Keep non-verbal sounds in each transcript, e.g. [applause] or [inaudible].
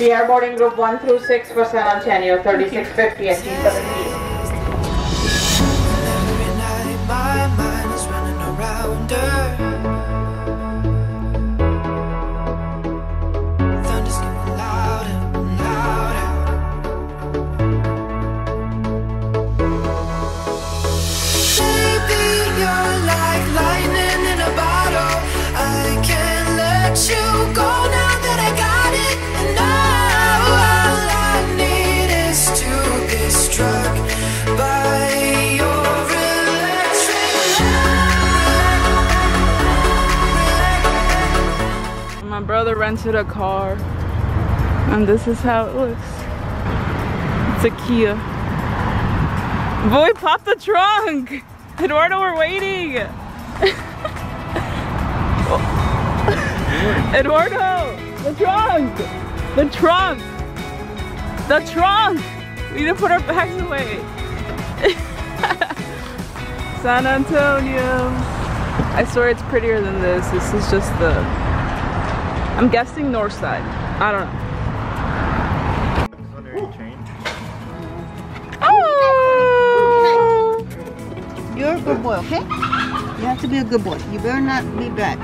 We are boarding group 1 through 6 for San Antonio, 3650 at G17. Every night my mind is running around brother rented a car, and this is how it looks. It's a Kia. Boy, pop the trunk! [laughs] Eduardo, we're waiting! [laughs] Eduardo! The trunk! The trunk! The trunk! We need to put our bags away. [laughs] San Antonio. I swear it's prettier than this. This is just the I'm guessing north side. I don't know. Oh! You're a good boy, okay? You have to be a good boy. You better not be bad.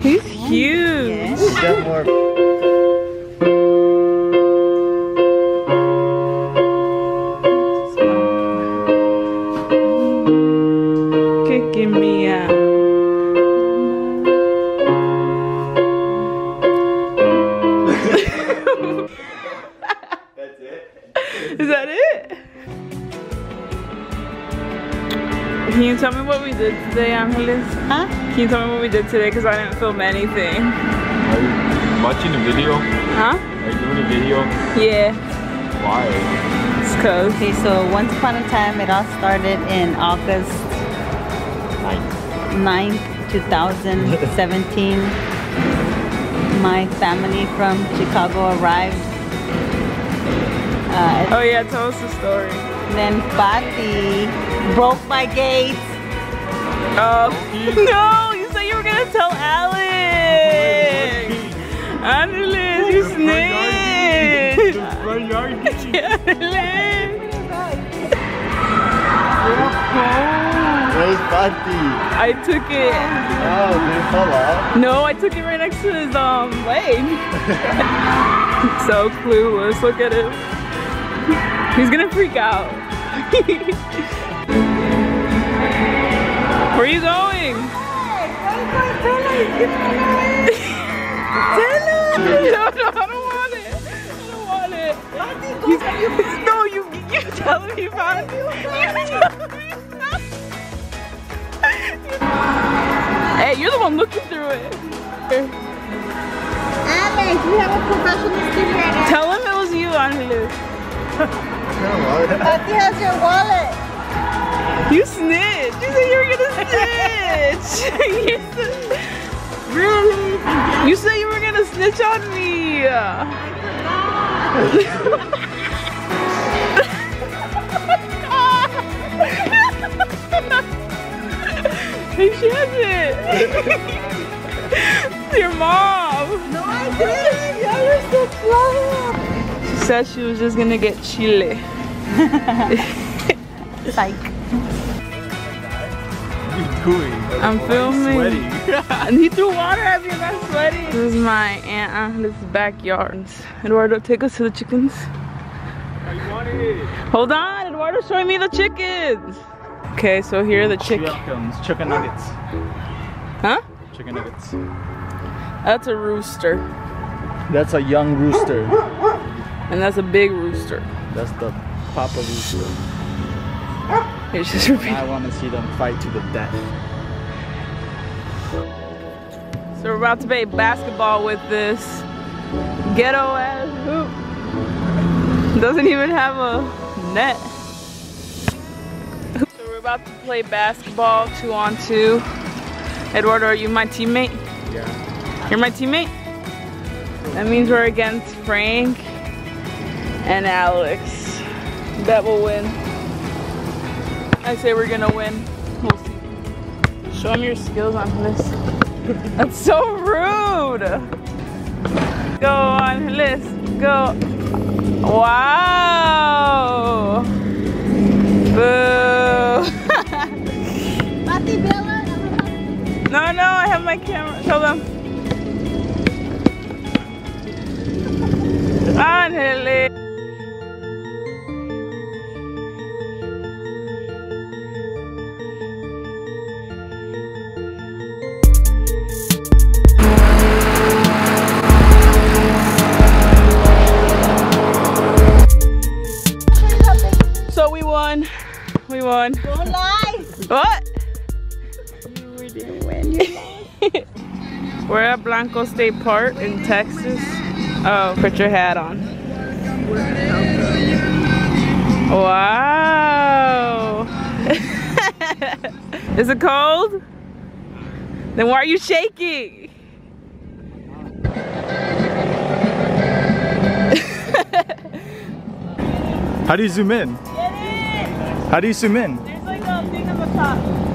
He's huge. Yes. Is that it? Can you tell me what we did today, Angeles? Huh? Can you tell me what we did today? Because I didn't film anything. Are you watching a video? Huh? Are you doing a video? Yeah, Why? it's cause. Okay, so once upon a time, it all started in August Night. 9th, 2017. My family from Chicago arrived. Uh, Oh yeah, tell us the story. then Patti broke my gate. Oh [laughs] no! You said you were gonna tell Alex. Angeles, you snitch. Angeles. Where's Patty? I took it. Oh, did it fall off? No, I took it right next to his um leg. [laughs] so clueless. Look at him. [laughs] He's gonna freak out. [laughs] Where are you going? [laughs] no, no, I don't want it. I don't want it. You, no, you, you tell him you found it. You tell found. Hey, you're the one looking through it. Alex, we have a professional student. Tell him it was you, Angeles. Patti has your wallet. You snitched. You said you were gonna snitch. [laughs] you said, really? You said you were gonna snitch on me. [laughs] hey, she has it. [laughs] Your mom. No, I didn't. Yeah, you're so slow. She said she was just gonna get chile. [laughs] Psych. What are you doing? I'm filming. Sweating. And he threw water at me and I'm sweating. This is my Aunt uh, Angeles' backyard. Eduardo, take us to the chickens. I want it. Hold on, Eduardo's showing me the chickens. Okay, so here are the chickens. Chickens, chicken nuggets. Huh? Chicken nuggets. That's a rooster. That's a young rooster. And that's a big rooster. That's the papa rooster. [laughs] Here's just repeat. I want to see them fight to the death. So we're about to play basketball with this ghetto ass hoop. Doesn't even have a net. So we're about to play basketball two on two. Eduardo, are you my teammate? Yeah. You're my teammate? That means we're against Frank and Alex. Bet will win. I say we're gonna win. We'll see. Show them your skills on this. [laughs] That's so rude. Go on, let's go. Wow. Boo. [laughs] No, no, I have my camera. Show them. We won. Don't lie. What? [laughs] We're at Blanco State Park in Texas. Oh, put your hat on. Wow. [laughs] Is it cold? Then why are you shaking? How do you zoom in? How do you zoom in? There's like a thing on the top.